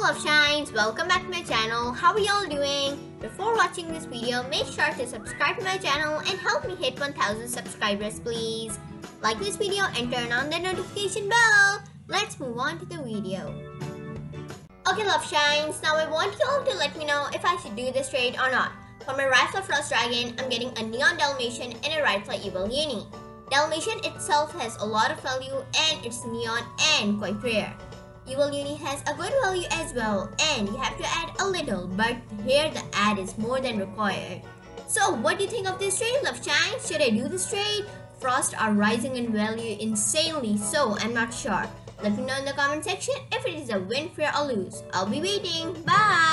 love shines. Welcome back to my channel. How are y'all doing? Before watching this video make sure to subscribe to my channel and help me hit 1000 subscribers please. Like this video and turn on the notification bell. Let's move on to the video. Okay love shines. Now i want you all to let me know if i should do this trade or not. For my rifle frost dragon i'm getting a neon dalmatian and a rifle evil uni dalmatian itself has a lot of value and it's neon and quite rare Evil Uni has a good value as well and you have to add a little but here the add is more than required. So what do you think of this trade Love Shine? Should I do this trade? Frost are rising in value insanely so I'm not sure. Let me know in the comment section if it is a win, fair or lose. I'll be waiting. Bye!